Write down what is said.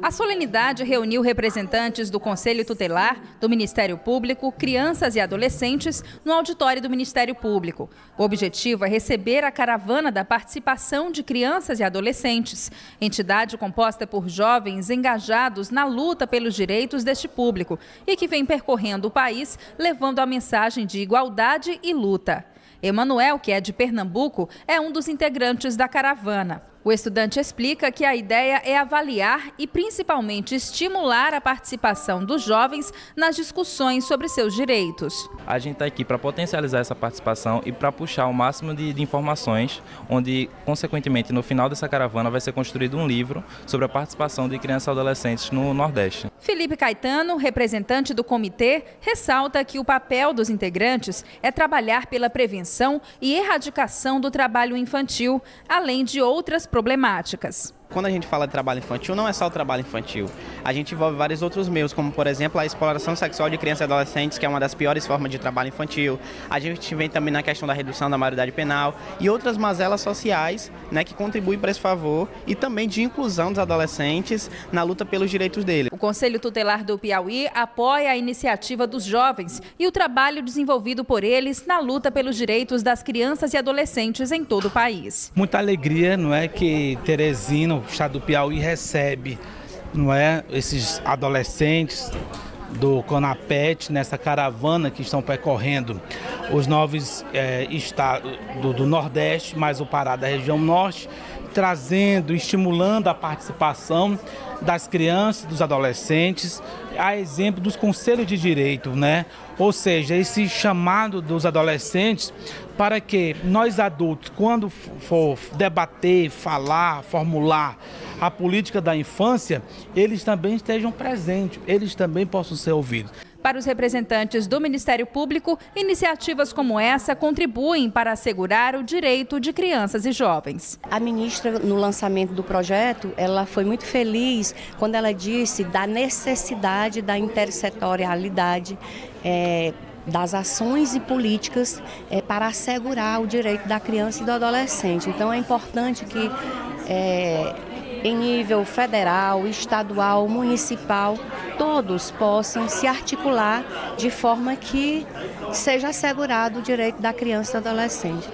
A solenidade reuniu representantes do Conselho Tutelar, do Ministério Público, crianças e adolescentes no auditório do Ministério Público. O objetivo é receber a caravana da participação de crianças e adolescentes, entidade composta por jovens engajados na luta pelos direitos deste público e que vem percorrendo o país levando a mensagem de igualdade e luta. Emanuel, que é de Pernambuco, é um dos integrantes da caravana. O estudante explica que a ideia é avaliar e principalmente estimular a participação dos jovens nas discussões sobre seus direitos. A gente está aqui para potencializar essa participação e para puxar o máximo de, de, informações, onde, consequentemente, no final dessa caravana vai ser construído um livro sobre a participação de crianças e adolescentes no Nordeste. Felipe Caetano, representante do comitê, ressalta que o papel dos integrantes é trabalhar pela prevenção e erradicação do trabalho infantil, além de outras problemáticas. Quando a gente fala de trabalho infantil, não é só o trabalho infantil. A gente envolve vários outros meios, como por exemplo a exploração sexual de crianças e adolescentes, que é uma das piores formas de trabalho infantil. A gente vem também na questão da redução da maioridade penal e outras mazelas sociais né, que contribuem para esse favor e também de inclusão dos adolescentes na luta pelos direitos deles. O Conselho Tutelar do Piauí apoia a iniciativa dos jovens e o trabalho desenvolvido por eles na luta pelos direitos das crianças e adolescentes em todo o país. Muita alegria, não é, que Teresina o estado do Piauí recebe não é, esses adolescentes do Conapet nessa caravana que estão percorrendo os novos é, estados do, do, Nordeste, mais o Pará da região Norte, trazendo, estimulando a participação das crianças, dos adolescentes, a exemplo dos conselhos de direito, né? Ou seja, esse chamado dos adolescentes para que nós adultos, quando for debater, falar, formular a política da infância, eles também estejam presentes, eles também possam ser ouvidos. Para os representantes do Ministério Público, iniciativas como essa contribuem para assegurar o direito de crianças e jovens. A ministra, no lançamento do projeto, ela foi muito feliz quando ela disse da necessidade da intersetorialidade é, das ações e políticas é, para assegurar o direito da criança e do adolescente. Então é importante que é, em nível federal, estadual, municipal, todos possam se articular de forma que seja assegurado o direito da criança e do adolescente.